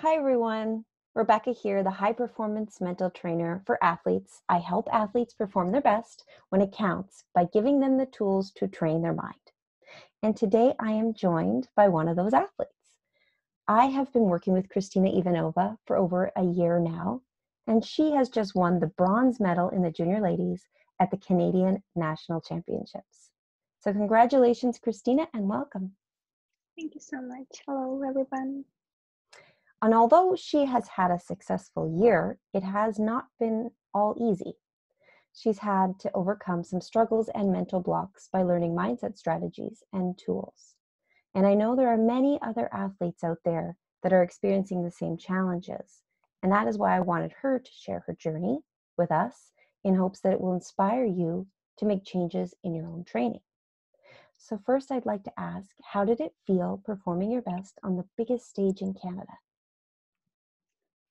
Hi, everyone. Rebekah here, the high performance mental trainer for athletes. I help athletes perform their best when it counts by giving them the tools to train their mind. And today I am joined by one of those athletes. I have been working with Kristina Ivanova for over a year now, and she has just won the bronze medal in the junior ladies at the Canadian National Championships. So, congratulations, Kristina, and welcome. Thank you so much. Hello, everyone. And although she has had a successful year, it has not been all easy. She's had to overcome some struggles and mental blocks by learning mindset strategies and tools. And I know there are many other athletes out there that are experiencing the same challenges. And that is why I wanted her to share her journey with us in hopes that it will inspire you to make changes in your own training. So, first, I'd like to ask how did it feel performing your best on the biggest stage in Canada?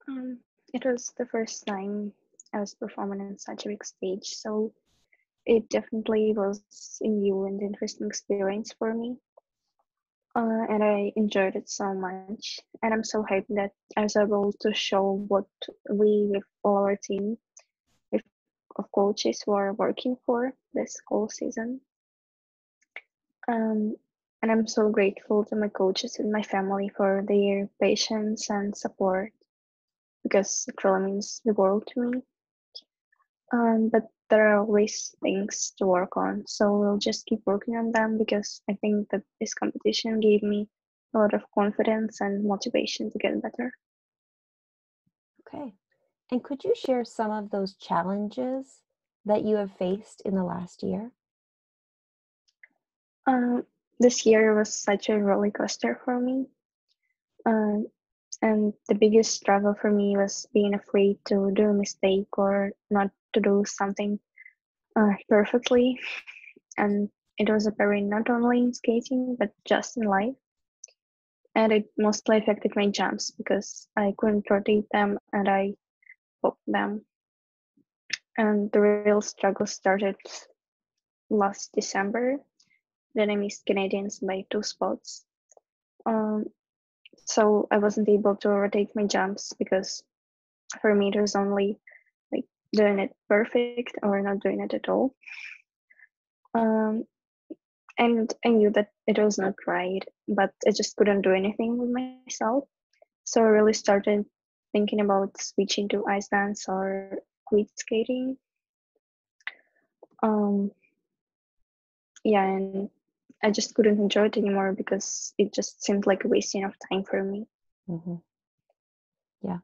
Um, it was the first time I was performing on such a big stage, so it definitely was a new and interesting experience for me. Uh, and I enjoyed it so much. And I'm so happy that I was able to show what we, with all our team, with of coaches who are working for this whole season. Um, and I'm so grateful to my coaches and my family for their patience and support because it really means the world to me. Um, but there are always things to work on, so we'll just keep working on them because I think that this competition gave me a lot of confidence and motivation to get better. Okay. And could you share some of those challenges that you have faced in the last year? Um, this year was such a roller coaster for me. Um, and the biggest struggle for me was being afraid to do a mistake or not to do something uh, perfectly. And it was apparent not only in skating, but just in life. And it mostly affected my jumps because I couldn't rotate them and I popped them. And the real struggle started last December. Then I missed Canadians by two spots. Um, so I wasn't able to rotate my jumps because for me it was only like doing it perfect or not doing it at all. Um, and I knew that it was not right, but I just couldn't do anything with myself. So I really started thinking about switching to ice dance or quit skating. Um, yeah, and I just couldn't enjoy it anymore because it just seemed like a wasting of time for me. Mm-hmm. Yeah.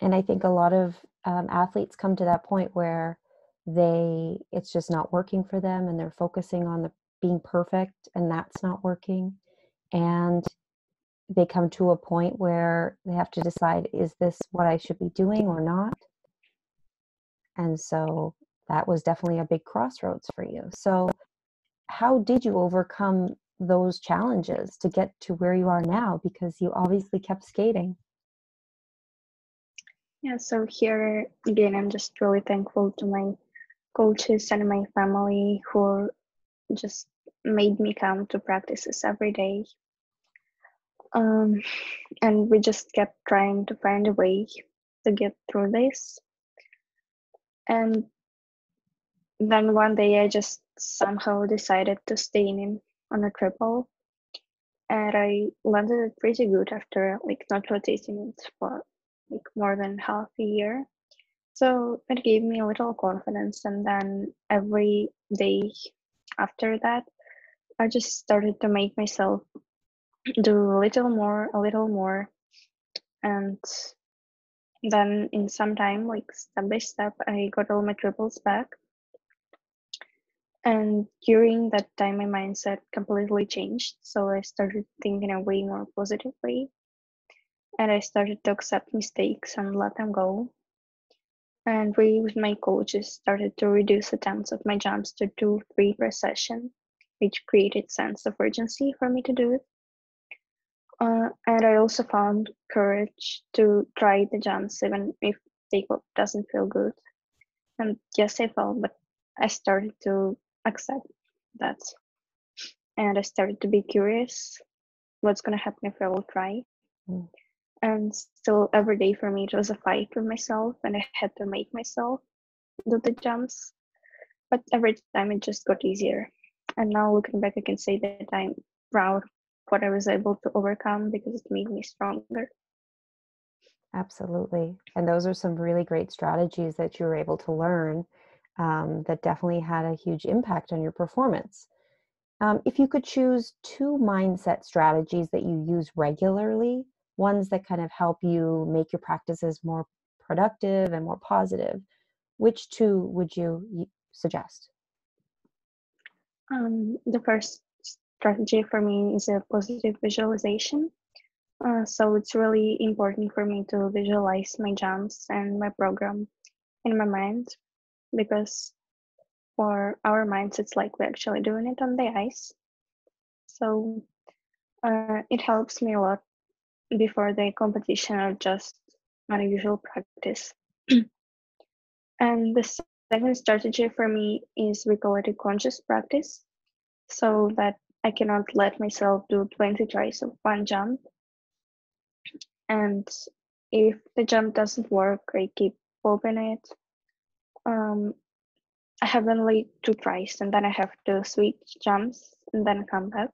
And I think a lot of um, athletes come to that point where they it's just not working for them and they're focusing on the being perfect and that's not working and they come to a point where they have to decide is this what I should be doing or not and so that was definitely a big crossroads for you so how did you overcome those challenges to get to where you are now? Because you obviously kept skating. Yeah so here again i'm just really thankful to my coaches and my family who just made me come to practices every day. Um, and we just kept trying to find a way to get through this. And then one day I just somehow decided to stay in on a triple, and I landed it pretty good after like not rotating it for like more than half a year. So it gave me a little confidence, and then every day after that, I just started to make myself do a little more, a little more, and then in some time, like step by step, I got all my triples back and during that time, my mindset completely changed. So I started thinking a way more positively. And I started to accept mistakes and let them go. And we, with my coaches, started to reduce attempts of my jumps to two, three per session, which created sense of urgency for me to do it. Uh, and I also found courage to try the jumps even if takeoff doesn't feel good. And yes, I fell, but I started to accept that. And I started to be curious what's going to happen if I will try. Mm. and still every day for me it was a fight with myself and i had to make myself do the jumps but every time it just got easier and now looking back i can say that i'm proud what i was able to overcome because it made me stronger absolutely and those are some really great strategies that you were able to learn um, that definitely had a huge impact on your performance. Um, if you could choose two mindset strategies that you use regularly ones that kind of help you make your practices more productive and more positive which two would you suggest? Um, the first strategy for me is a positive visualization. Uh, so it's really important for me to visualize my jumps and my program in my mind because for our minds it's like we're actually doing it on the ice so uh, it helps me a lot before the competition or just my usual practice. and the second strategy for me is we conscious practice, so that I cannot let myself do 20 tries of one jump. And if the jump doesn't work, I keep open it. Um, I have only two tries, and then I have to switch jumps and then come back.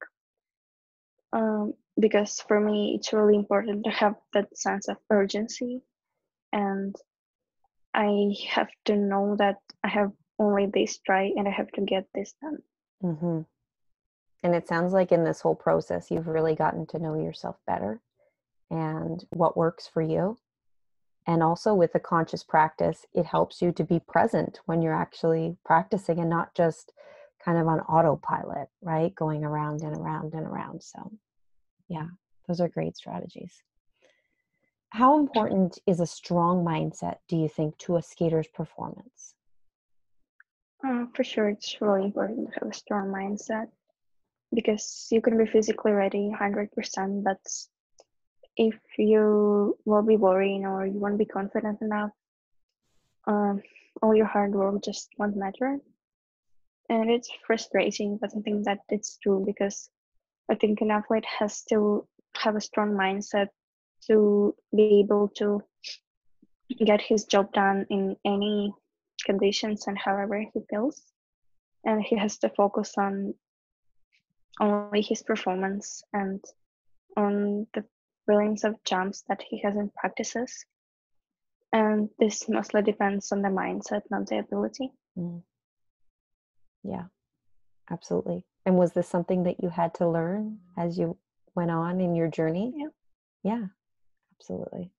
Um, because for me it's really important to have that sense of urgency and i have to know that i have only this try and i have to get this done mm-hmm. and it sounds like in this whole process you've really gotten to know yourself better and what works for you and also with the conscious practice it helps you to be present when you're actually practicing and not just kind of on autopilot right going around and around and around so yeah, those are great strategies. How important is a strong mindset, do you think, to a skater's performance? Uh, for sure, it's really important to have a strong mindset because you can be physically ready 100%, but if you will be worrying or you won't be confident enough, um, all your hard work just won't matter. And it's frustrating, but I think that it's true because I think an athlete has to have a strong mindset to be able to get his job done in any conditions and however he feels. And he has to focus on only his performance and on the billions of jumps that he has in practices. And this mostly depends on the mindset, not the ability. Mm. Yeah, absolutely. And was this something that you had to learn as you went on in your journey? Yeah. Yeah, absolutely.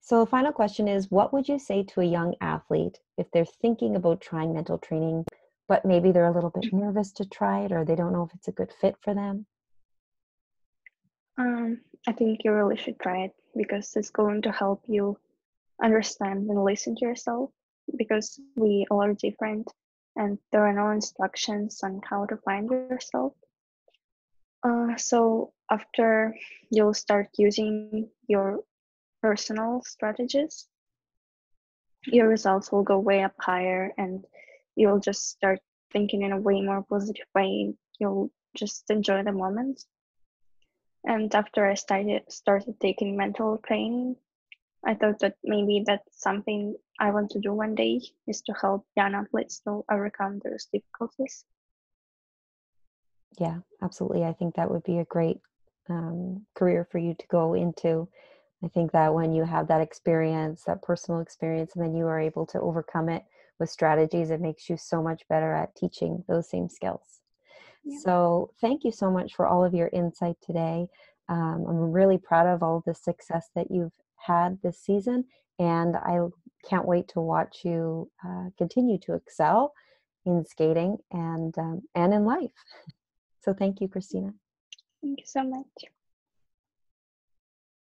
So, the final question is What would you say to a young athlete if they're thinking about trying mental training, but maybe they're a little bit nervous to try it or they don't know if it's a good fit for them? Um, I think you really should try it because it's going to help you understand and listen to yourself because we all are different and there are no instructions on how to find yourself. Uh, so after you'll start using your personal strategies, your results will go way up higher and you'll just start thinking in a way more positive way. You'll just enjoy the moment. And after I started started taking mental training, I thought that maybe that's something I want to do one day is to help young athletes to overcome those difficulties. Yeah, absolutely. I think that would be a great um, career for you to go into. I think that when you have that experience, that personal experience, and then you are able to overcome it with strategies, it makes you so much better at teaching those same skills. So, thank you so much for all of your insight today. Um, I'm really proud of all of the success that you've had this season, and I can't wait to watch you uh, continue to excel in skating and um, and in life. So thank you, Kristina. Thank you so much.